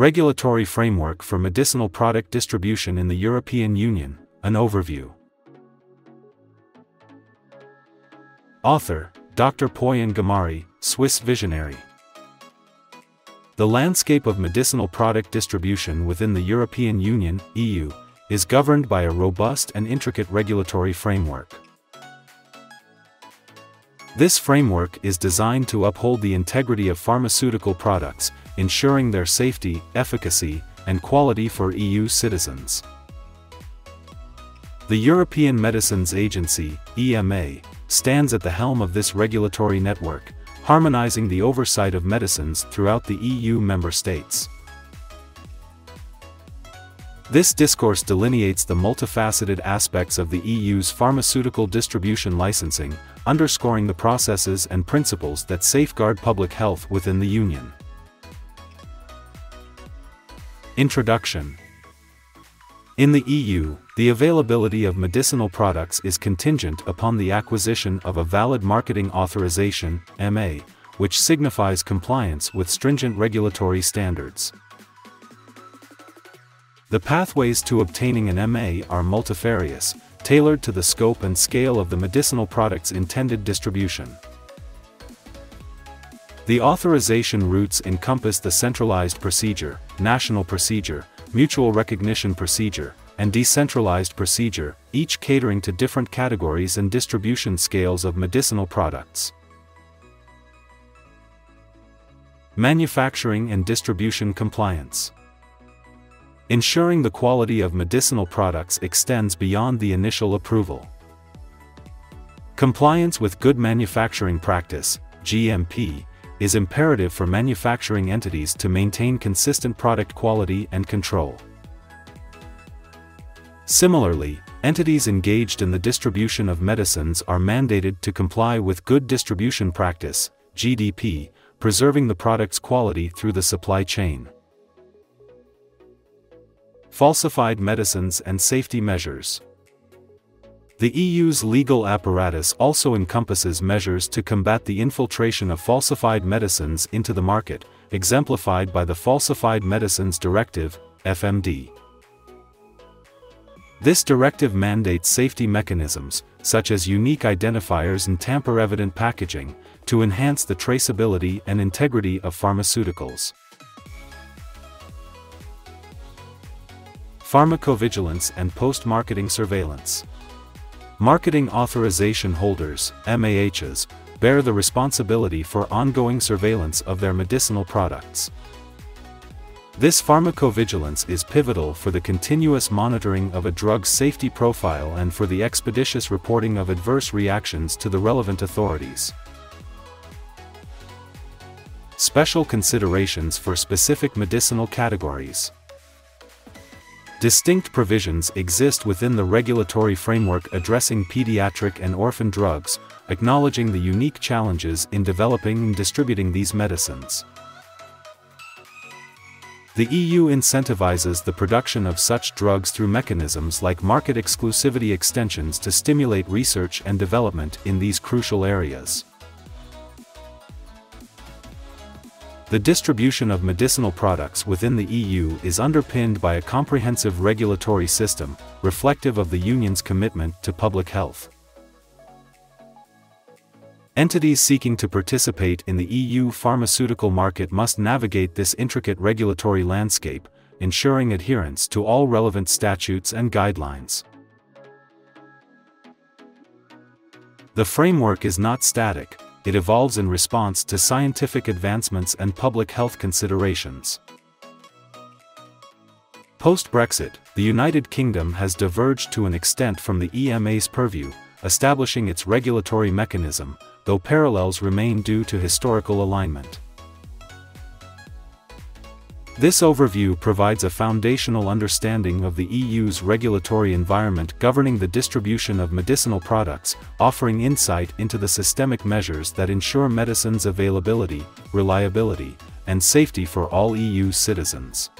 Regulatory Framework for Medicinal Product Distribution in the European Union, an overview. Author, Dr. Pooyan Ghamari, Swiss visionary. The landscape of medicinal product distribution within the European Union, EU, is governed by a robust and intricate regulatory framework. This framework is designed to uphold the integrity of pharmaceutical products, ensuring their safety, efficacy, and quality for EU citizens. The European Medicines Agency, EMA, stands at the helm of this regulatory network, harmonizing the oversight of medicines throughout the EU member states. This discourse delineates the multifaceted aspects of the EU's pharmaceutical distribution licensing, underscoring the processes and principles that safeguard public health within the Union. Introduction In the EU, the availability of medicinal products is contingent upon the acquisition of a valid marketing authorization, MA, which signifies compliance with stringent regulatory standards. The pathways to obtaining an MA are multifarious, tailored to the scope and scale of the medicinal product's intended distribution. The authorization routes encompass the centralized procedure, national procedure, mutual recognition procedure, and decentralized procedure, each catering to different categories and distribution scales of medicinal products. Manufacturing and distribution compliance. Ensuring the quality of medicinal products extends beyond the initial approval. Compliance with good manufacturing practice, GMP, is imperative for manufacturing entities to maintain consistent product quality and control. Similarly, entities engaged in the distribution of medicines are mandated to comply with good distribution practice, GDP, preserving the product's quality through the supply chain. Falsified medicines and safety measures. The EU's legal apparatus also encompasses measures to combat the infiltration of falsified medicines into the market, exemplified by the Falsified Medicines Directive, FMD. This directive mandates safety mechanisms, such as unique identifiers and tamper-evident packaging, to enhance the traceability and integrity of pharmaceuticals. Pharmacovigilance and post-marketing surveillance. Marketing authorization holders, MAHs, bear the responsibility for ongoing surveillance of their medicinal products. This pharmacovigilance is pivotal for the continuous monitoring of a drug's safety profile and for the expeditious reporting of adverse reactions to the relevant authorities. Special considerations for specific medicinal categories. Distinct provisions exist within the regulatory framework addressing pediatric and orphan drugs, acknowledging the unique challenges in developing and distributing these medicines. The EU incentivizes the production of such drugs through mechanisms like market exclusivity extensions to stimulate research and development in these crucial areas. The distribution of medicinal products within the EU is underpinned by a comprehensive regulatory system, reflective of the Union's commitment to public health. Entities seeking to participate in the EU pharmaceutical market must navigate this intricate regulatory landscape, ensuring adherence to all relevant statutes and guidelines. The framework is not static, it evolves in response to scientific advancements and public health considerations. Post-Brexit, the United Kingdom has diverged to an extent from the EMA's purview, establishing its regulatory mechanism, though parallels remain due to historical alignment. This overview provides a foundational understanding of the EU's regulatory environment governing the distribution of medicinal products, offering insight into the systemic measures that ensure medicines' availability, reliability, and safety for all EU citizens.